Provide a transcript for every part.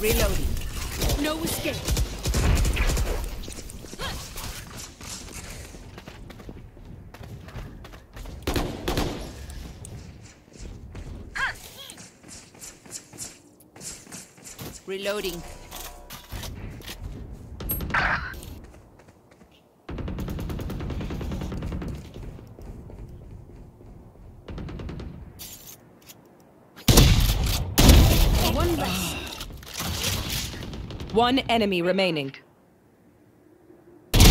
Reloading. No escape. Reloading. One enemy remaining. They're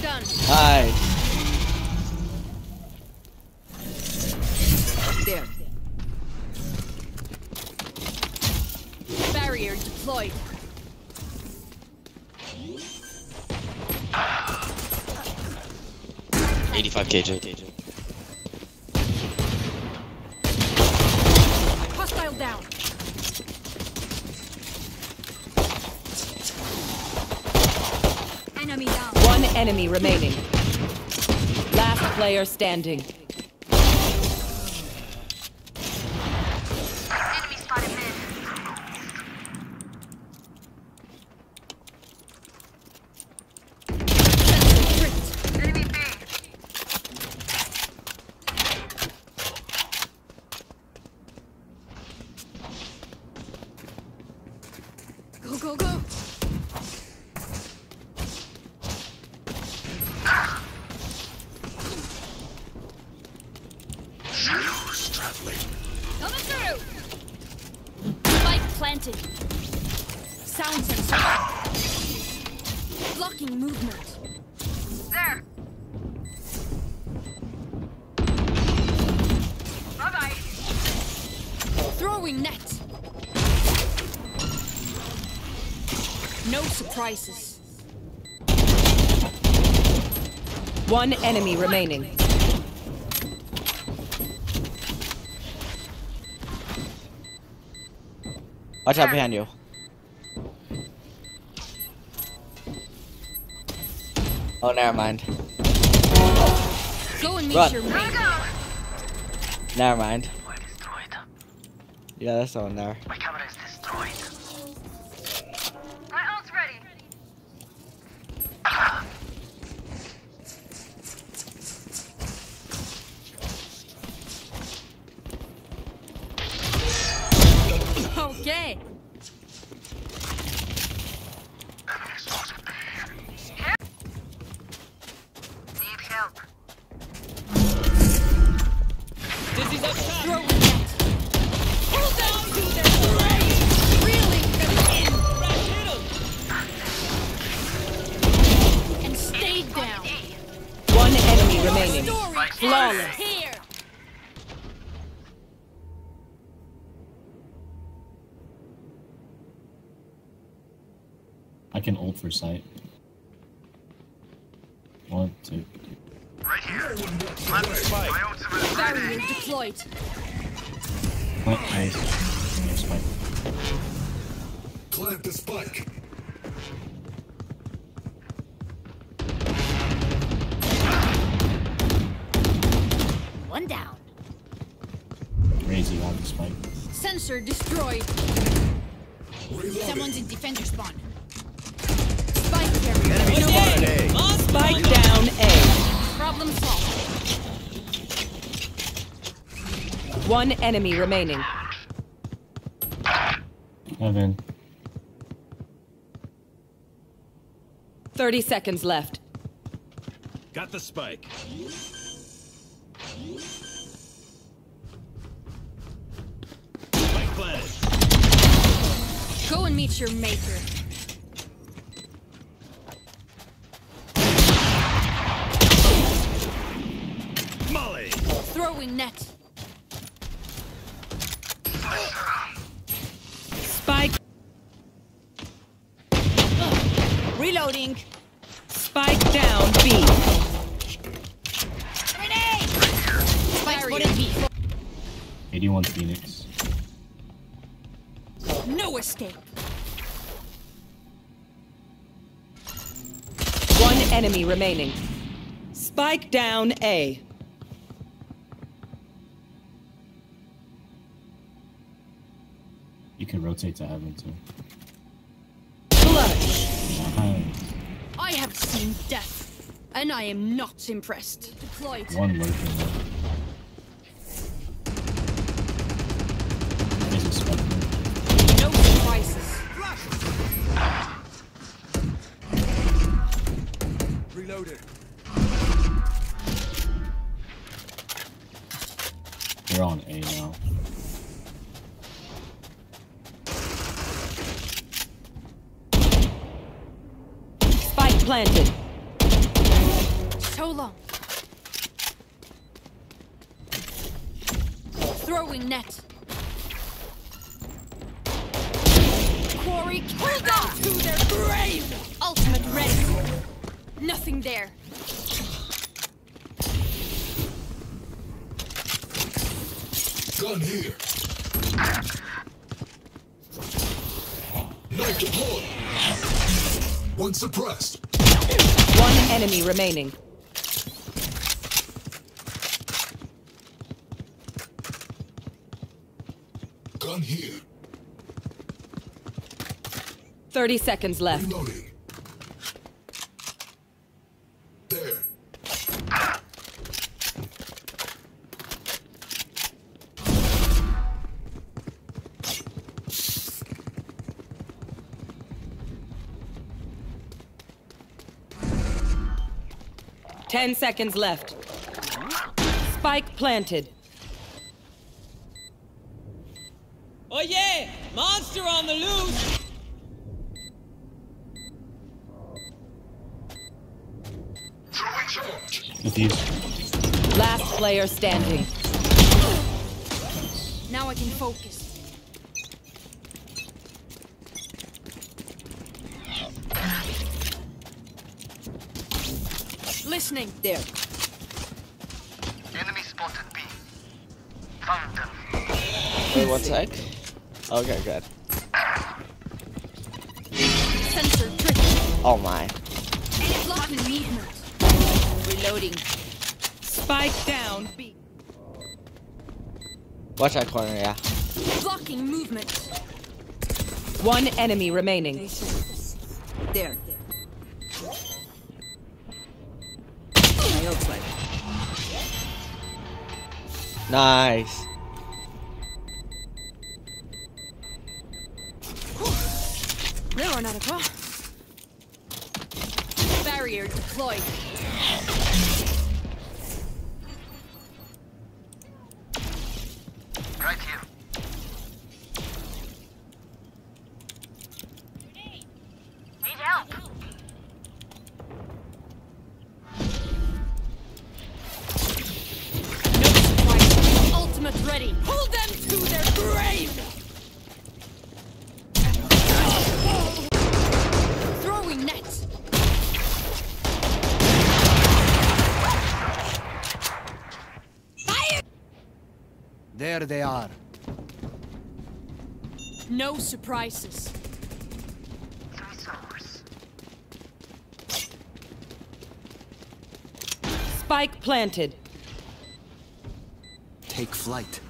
done. Hi. There. Barrier deployed. Eighty-five KJ. Hostile down. Enemy. One enemy remaining. Last player standing. Surprises. One enemy remaining. Watch out behind you. Oh, never mind. Go and meet Run. your Gotta mate. Never mind. Yeah, that's the one there. I can ult for sight. One, two. Right here. Plant the spike. My ultimate is ready. deployed. Plant nice. Nice spike. Plant the spike. One down. Crazy on the spike. Sensor destroyed. Reloading. Someone's in defender spawn. Spike carrier. Spike down A. Problem solved. One enemy remaining. Evan. 30 seconds left. Got the spike. Spike planted. Go and meet your maker. Molly. Throwing net. Spike. Reloading. Spike down B. Grenade! Spike spotted B. 81 Phoenix. No escape. One enemy remaining. Spike down A. rotate to heaven too. Clutch. Nice. I have seen death, and I am not impressed. Deployed. One lurking planted. So long. Throwing net. Quarry pull them to their grave. Ultimate ready. Nothing there. Gun here. Knife deployed. One suppressed. One enemy remaining. Gun here. 30 seconds left. Reloading. Ten seconds left. Spike planted. Oh yeah! Monster on the loose! Throwing Last player standing. Now I can focus. Listening. There. Enemy spotted B. Found them. Wait, one sec. Okay, good. Sensor tripping. Oh my. Blocking movement. Reloading. Spike down. B. Watch that corner, yeah. Blocking movement. One enemy remaining. There. Nice. There are not a. Barrier deployed. There they are. No surprises. Spike planted. Take flight.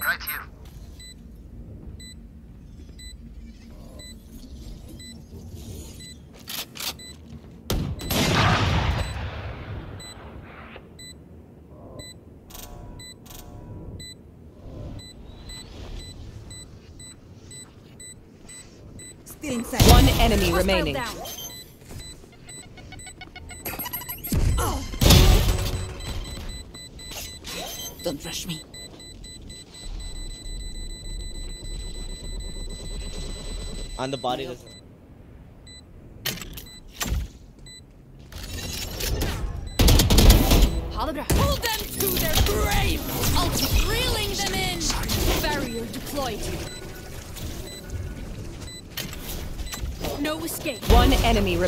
Right here. Still inside. One enemy Hostile remaining. down. Oh. Don't rush me. On the body.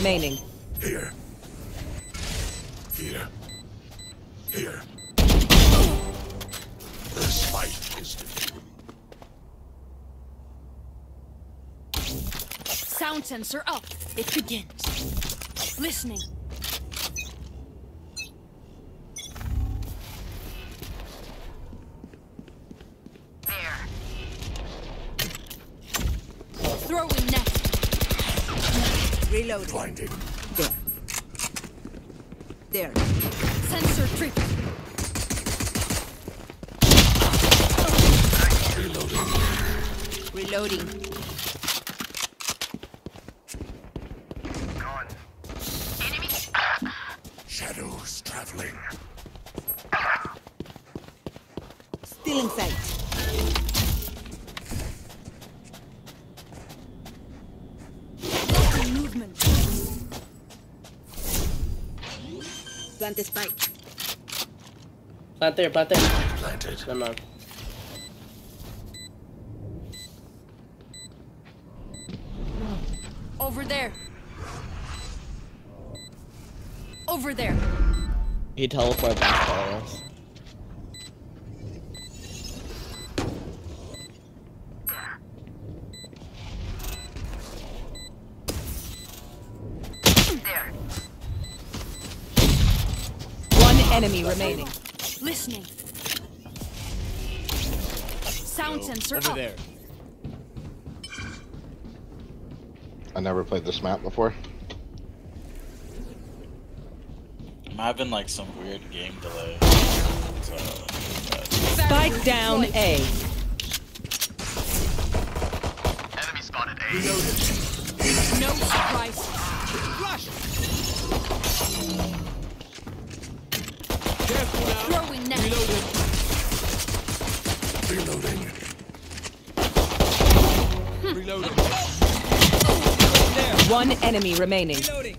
Remaining. Here. Here. Here. This fight is Sound sensor up. It begins. Listening. Reloading. Blinding. There. There. Sensor tripped. Reloading. Gone. Plant the spike. Plant there, plant there. Planted. Never mind. Over there. Over there. He teleported back to us. Enemy remaining. Listening. Sound sensor Over up. there. I never played this map before. I'm having like some weird game delay. So, but Spike down A. Enemy spotted A. No surprise. Throwing net. Reloading. Reloading. Reloading. One enemy remaining. Reloading.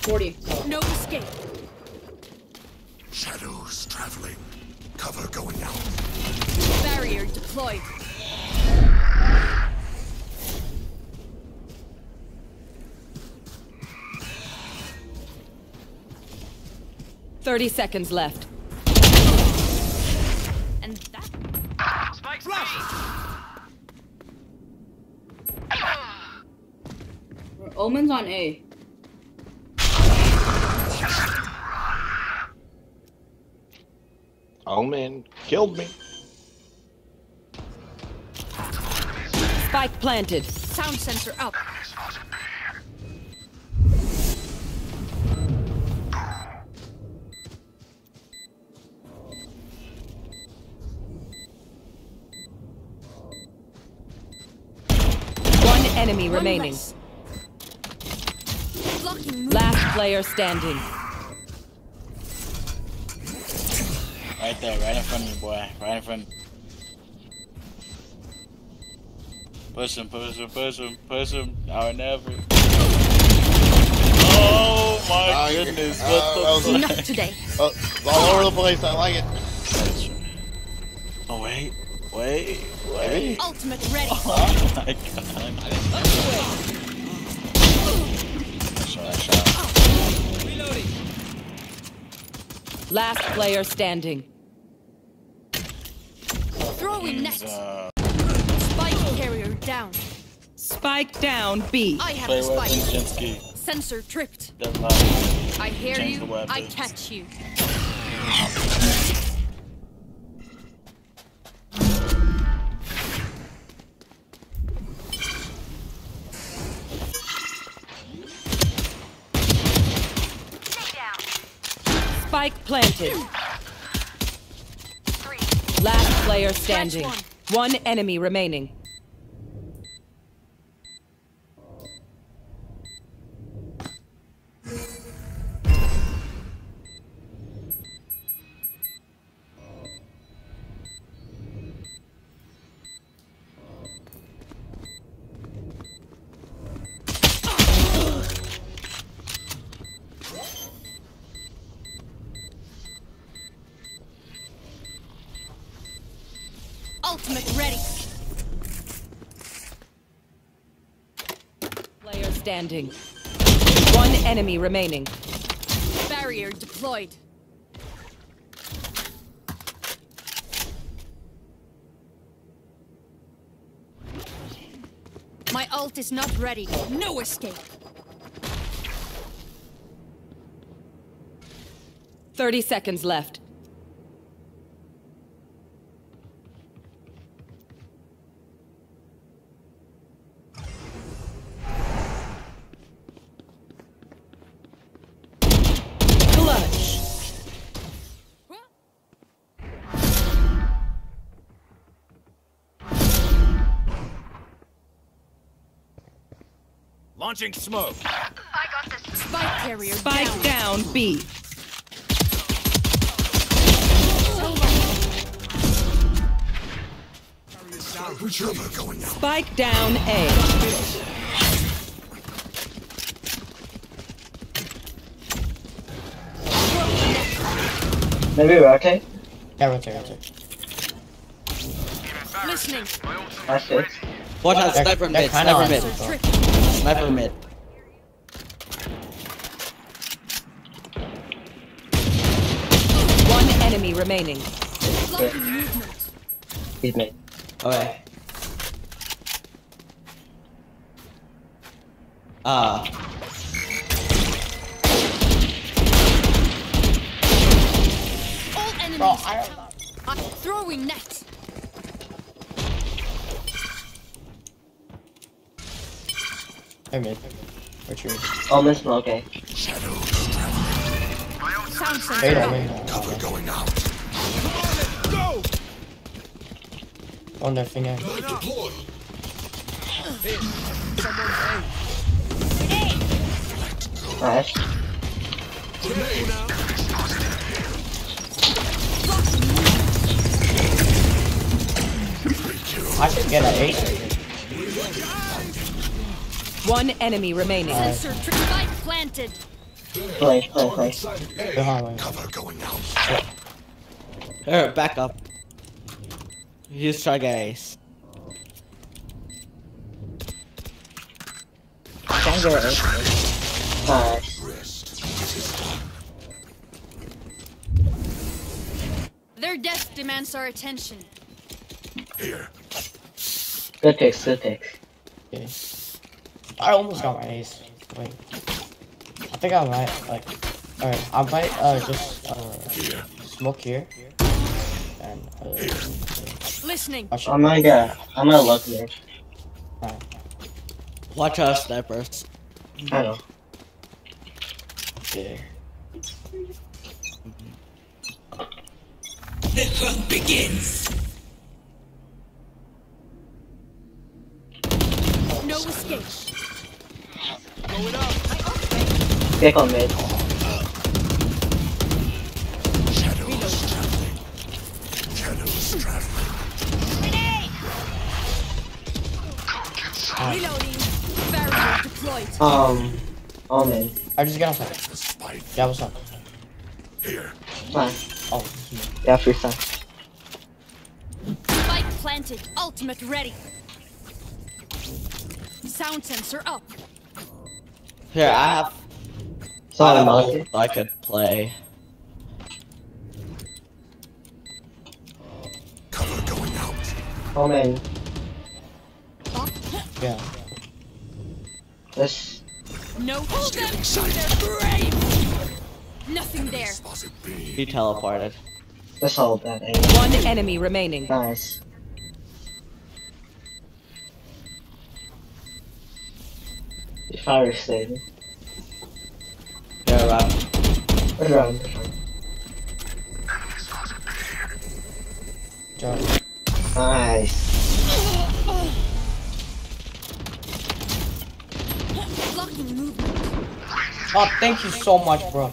Forty. No escape. Shadows traveling. Cover going out. Barrier deployed. Thirty seconds left. And that Spike's Omen's on A. Omen killed me. Spike planted. sound sensor up. Enemy One remaining. less. Blocking movement. Last player standing. right there, right in front of me, boy. Right in front. Push him, push him, push him, push him. Now or never. Oh my Ah, goodness, ah, what that was the a- Not today. Oh, all over the place. I like it. Oh wait, wait, wait. Ultimate ready. Oh my god. Shot, shot. Reloading. Last player standing. Throwing net. He's, uh, Spike carrier down. Spike down B. I have play the weapon, spike. Jinsky. Sensor tripped. I hear Change you. I catch you. Spike planted. Three. Last player standing. one. One enemy remaining. Standing. One enemy remaining. Barrier deployed. My ult is not ready. No escape. 30 seconds left. Launching smoke. I got this. Spike carrier Spike down B. Cover going out. Spike down A. Maybe rotate. Yeah, rotate, rotate. Listening. That's it. Watch out, They're- sniper they're mid, kinda sniper on mid. Super. Trick. Sniper mid. One enemy remaining. Blocking movement. He's mid. Okay. Uh, All enemies. I'm throwing net. They're mid. Retreat. Almost okay. Shadows traveling. Sound sensor. Wait, up. wait. Cover going out. Go! On their finger. Deploy. Nice. I should get an eight. One enemy remaining. Sensor trick. Planted. Play, play, play. Cover going out. here, back up. Use try guys. Can get an eight. Their death demands our attention. Here. Good picks, good picks. Okay. I almost got my ace. Wait. I think I might, like... Alright, I might, uh, just, uh, Here. smoke here. And, uh... Listening. Watch I'm gonna get, I'm gonna look mid. Alright. Watch out, snipers. I know. Yeah. No escape. Pick on mid. Shadows traveling. Shadows traveling. Reloading. Barrier deployed. Um, all mid. I just got outside. The spike. Yeah, what's up? Here. Fine. Oh, this is me. Yeah, free time. Spike planted. Ultimate ready. Sound sensor up. Here, I have. Sorry, I have I could play. Cover going out. Oh, All mid. Yeah. This. No. Hold them to their grave. Nothing there. Spotted He teleported. This hold that A. One enemy remaining. Nice. Fire stable. Yeah, right. What's wrong? Joe. Nice. Blocking. Oh, thank you so much, bro.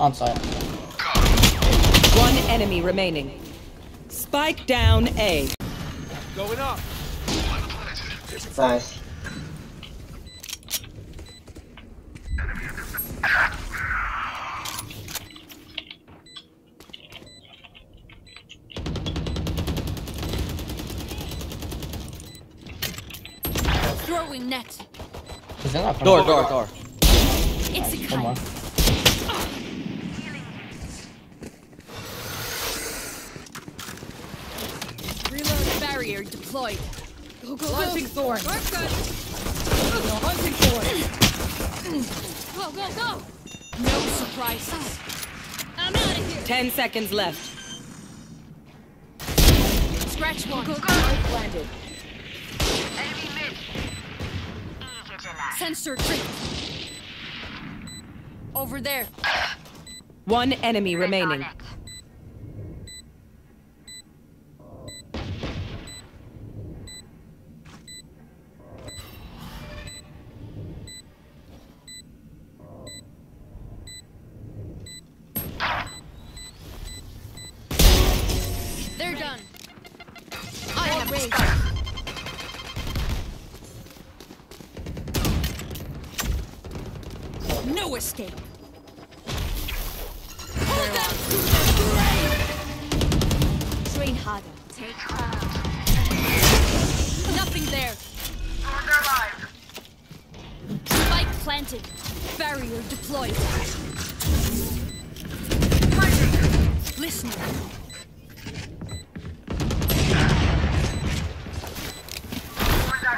On site. One enemy remaining. Spike down A. Going up. Nice. Throwing net. Is that not Door, door, door. It's a Come on. Reload barrier deployed. Go, go, go. Hunting thorn. Shortcut. No hunting thorn. Go, go, go. No surprises. I'm out of here. Ten seconds left. Scratch one. Go, go. Planted. Enemy mid. Eager to laugh. Sensor trick. Over there. One enemy remaining.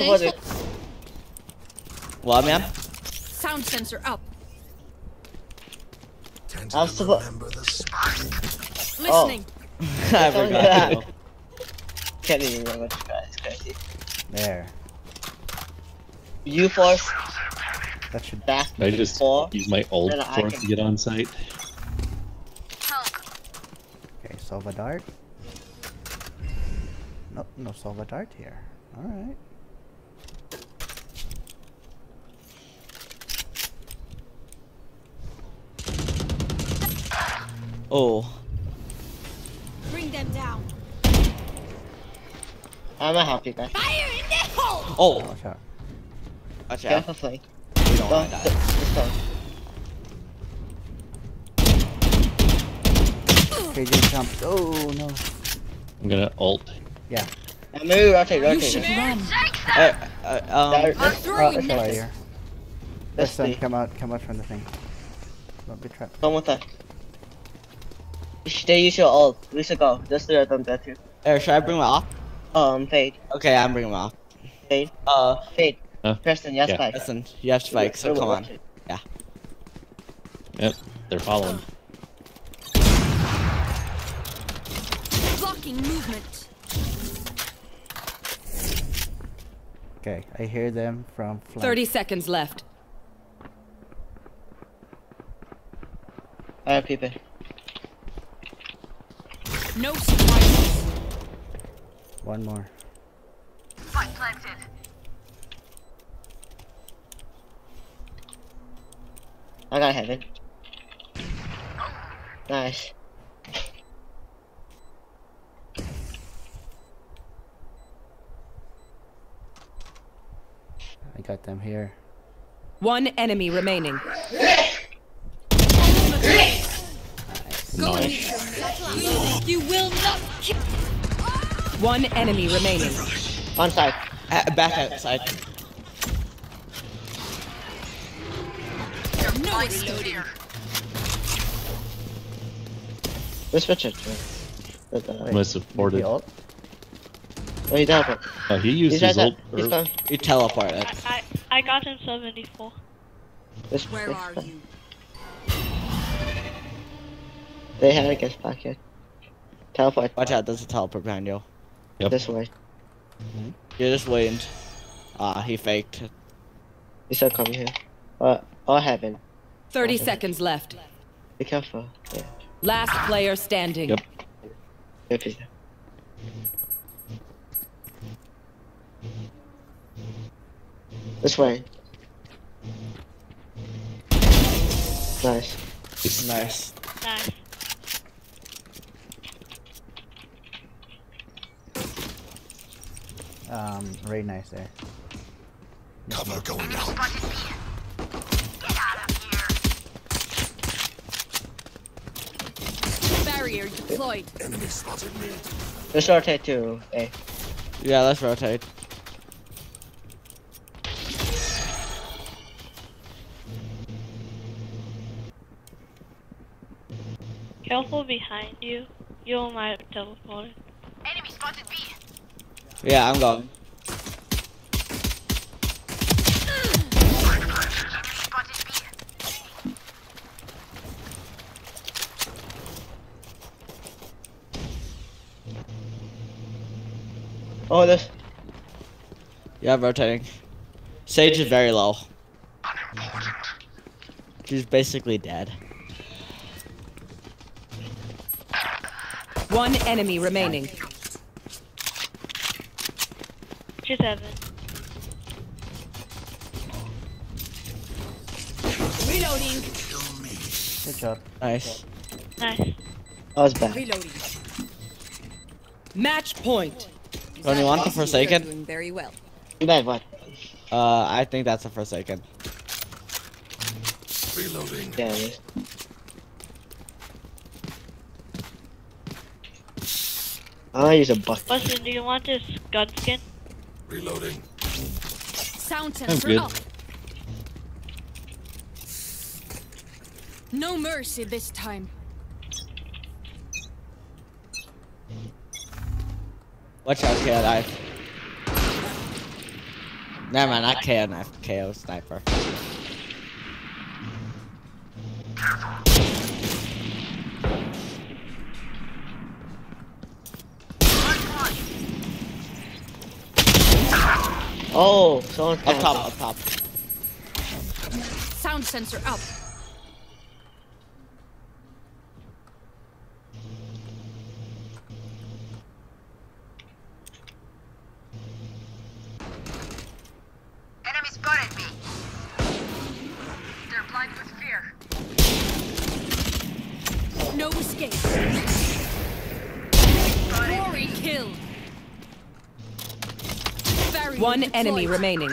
Oh, I was supposed to. What, man? Sound sensor up. Oh. I was supposed. Listening. I forgot. Can't even remember this guy. It's crazy. There. You force That should. back I just four. use my ult then I for can- to get on site. Okay, Sova Dart. No, no Sova Dart here. Oh. Bring them down. I'm gonna help you guys. Fire in the hole. Oh. Watch out. Watch out. Careful, Flake. We don't want to die. Let's go. KJ jumped. Oh no. I'm gonna ult. Yeah. And maybe rotate, rotate. should run. Uh, uh, um, There- I'm Oh, throwing it's right here. Let's come out, come out from the thing. Don't be trapped. Come with us. They use your ult. We should go. Just let them get you. Eric, should I bring my off? Um, fade. Okay, I'm bringing my off. Fade. Uh, Fade. Huh? Preston, yes, Yeah. spike. listen, you have spike, so come on. wait. Yeah. Yep, they're following. Blocking movement. Okay, I hear them from flank. 30 seconds left. Alright, people. No surprises. One more. Spike planted. I got heaven. Nice. I got them here. One enemy remaining. Go Nice. You will not kill. One enemy remaining. On side. Uh, back outside. No reloading. Let's switch it. Wait. I'm gonna support it. Oh, he does it. Uh, he used He's his right ult. there. He's or- coming. You teleported. I I got him 74. Where are you? They had a get back here. Teleport. Watch out, there's a teleport behind you. Yep. This way. You're just waiting. Ah, he faked. He's still coming here. Uh, or heaven. 30 Okay. seconds left. Be careful. Yeah. Last player standing. Yep. Good pizza. This way. Nice. Nice. Nice. Um, very nice there. Cover going out. Get out of here. Barrier deployed. Enemy spotted me. Let's rotate to A. Yeah, let's rotate. Careful behind you. You might teleport. Enemy spotted B. Yeah, I'm going. Oh, this. Yeah, I'm rotating. Sage is very low. Unimportant. She's basically dead. One enemy remaining. She's heaven. Reloading. Good job. Nice. Nice. That was bad. Reloading. Match point. Don't you want the Forsaken? Doing very well. Bad what? Uh, I think that's a Forsaken. Reloading. Yeah, it is. I'll use a bucket. Listen, do you want this gun skin? Reloading. Sound I'm sensor good. up. No mercy this time. Watch out, KO knife. Never mind, not KO knife, KO sniper. Oh, someone Up top, up top. Sound sensor up. Enemy spotted me. They're blind with fear. No escape. Glory kill. Barrier One enemy remaining.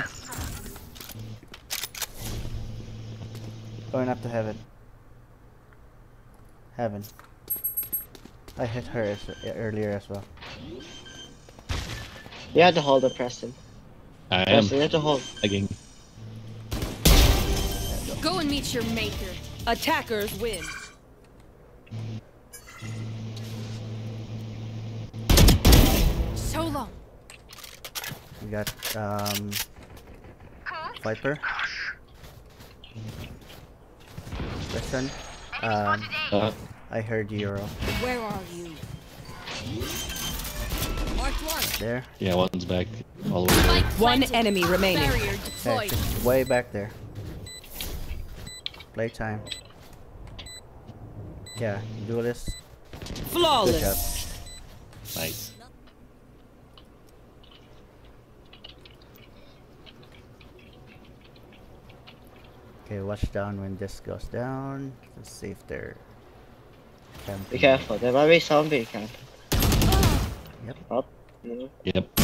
Going up to heaven. Heaven. I hit her as, earlier as well. You had to hold up, Preston. I am Preston, you have to hold. lagging. Go and meet your maker. Attackers win. We got um Viper. Listen. Um Uh, I heard Yoru. Where are you? Marked one. There. yeah, one's back all the way there. One enemy remaining. Okay, way back there. Playtime. Yeah, duelist. Good job. Flawless. Nice. Okay, watch down when this goes down. Let's see if they're Be careful. There might be zombie camp. Yep. Up. No. Yep.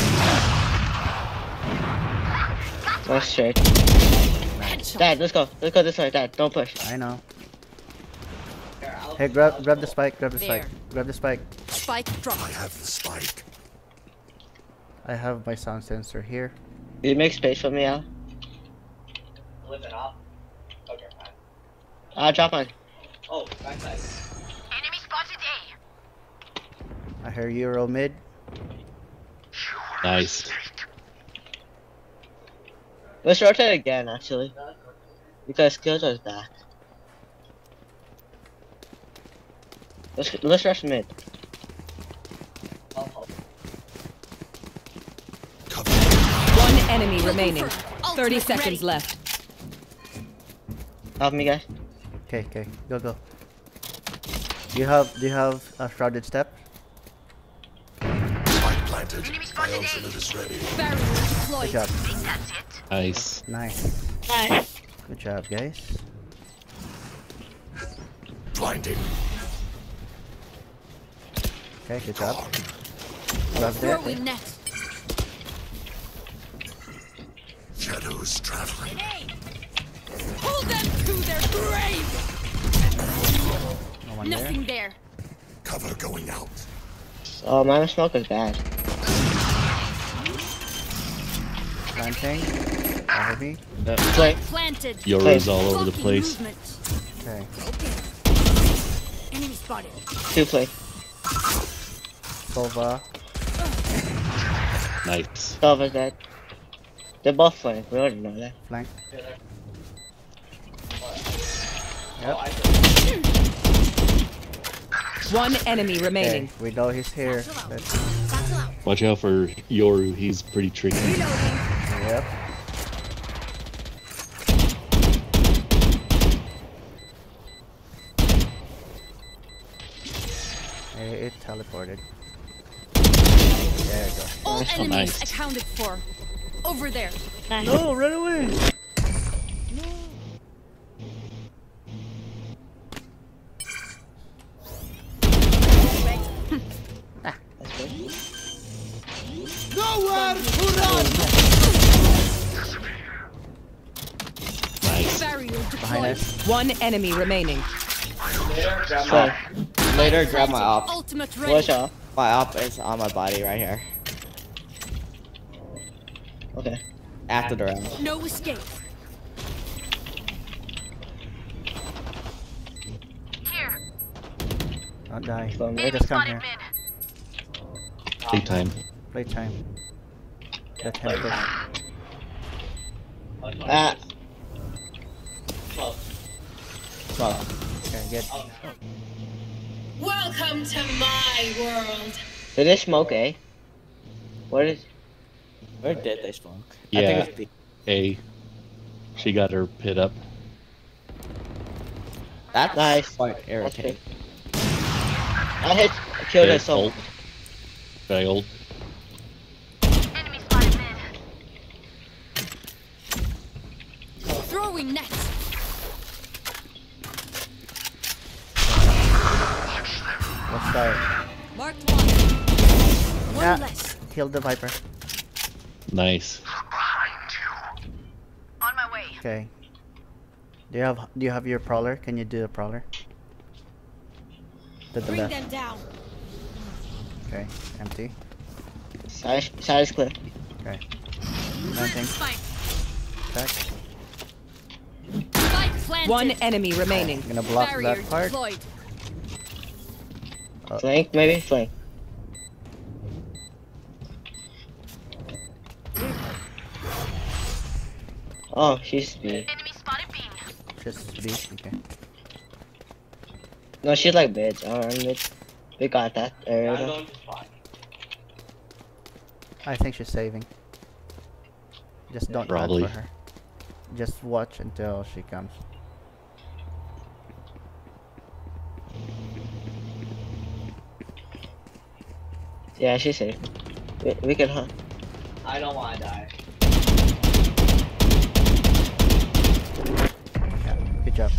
Go straight. Headshot. Dad, let's go. Let's go this way, Dad. Don't push. I know. Hey, grab grab the spike, grab the spike. Grab the spike. Spike drop. I have the spike. I have my sound sensor here. Can you make space for me, Al? Lift it up. Okay, fine. Ah, drop mine. Oh, backside. Enemy spotted A. I hear you, Yoru mid. Nice. Let's rotate again, actually. Because Killjoy's back. Let's let's rush mid. One enemy remaining. Ultimate 30 ready. seconds left. Help me, guys. Okay, okay, go go. Do you have do you have a shrouded step? Spike planted. My ultimate is ready. Good job. It. Nice. Nice. Nice. Good job, guys. Blinding. Okay, good job. Love there. Throwing net. Shadows traveling. Pull them to their grave. No one there. Nothing there. Cover going out. Oh, my smoke is bad. Planting. Over me. Play. Planted. Yoru's all over the place. movement. Okay. Enemy spotted. Two play. Sova. Nice. Cover that. They're both playing. We already know that. Flank. Yep. Oh, One enemy Okay, remaining. we know he's here. Let's Watch out for Yoru. He's pretty tricky. Yep. Hey, it teleported. There you go. All Oh, enemies nice. accounted for. Over there. Nice. No, run away! One enemy remaining. Later, grab So, my. later, grab my op. Ultimate ready. Watch out. My op is on my body right here. Okay. After the round. No escape. Here. Don't die. So, They just come here. Playtime. Playtime. Let him. Ah. Smoke. Okay, good. Welcome to my world. Did they smoke A? What is? Where did they smoke? I Yeah. think it's B. A. She got her pit up. That's Nice. quite irritating. I hit. Killed Okay, it so. ult. Yeah. less. Kill the Viper. Nice. On my way. Okay. Do you have do you have your prowler? Can you do the prowler? To the Bring left. them down. Okay. Empty. Side, side is clear. Okay. Nothing. Check. One enemy remaining. I'm gonna block Barrier that part. deployed. Uh, Flank, maybe flank. Oh, she's B. Enemy spotted B. Just B. Okay. No, she's like mid. Alright, mid. We got that area. though. I think she's saving. Just don't Probably. run for her. Just watch until she comes. Yeah, she's safe. We, we can hunt. I don't want to die. Good job.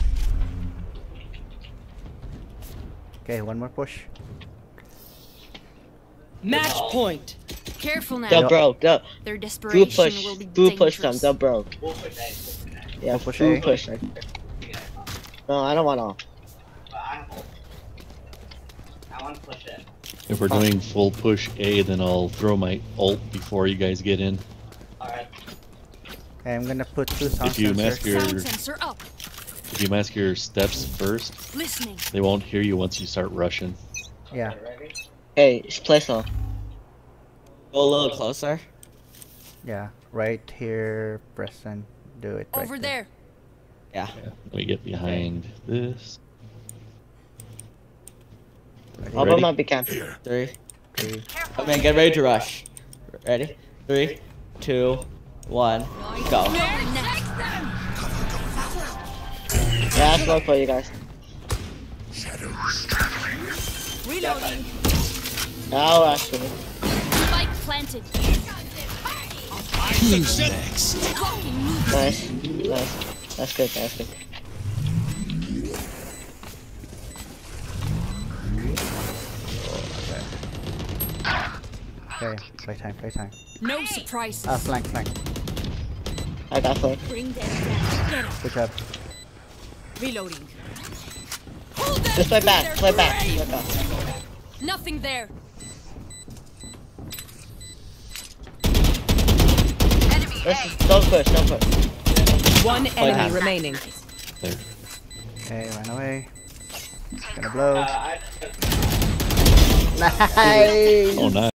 Okay, one more push. Match point. Careful now. They're broke. They're, Their do desperation push. will be Do push them. dangerous. They're broke. We'll push A. Push A. Yeah, push do A. push. No, I don't want all. I'm ult. I want to push it. If we're doing full push A, then I'll throw my ult before you guys get in. Alright. Okay, I'm gonna put two sound If you sensors. mask your sensor up. If you mask your steps first, Listening. they won't hear you once you start rushing. Yeah. Hey, it's place on. Go a little closer. Yeah. Right here, Preston. Do it right Over there. Yeah. Let me get behind this. I'll Ready? put my big camp. Three. Three. I mean, get ready to rush. Ready? Three, two, one, go. Throwing nets. Yeah, I smoke for you guys. Reloading. I'll rush for you. Spike planted. Who's next? Blocking movement. Nice. Nice. That's good. That's good. Okay. Playtime. Playtime. No surprises. Ah, flank, flank. I got flank. Bring them down. Get 'em. Good job. Reloading. Hold Just play back. their Play back. Play back. Nothing there. Let's, don't push. Don't push. One enemy half. remaining. There. Okay, run away. Gonna blow. Uh, I Nice. Oh, nice.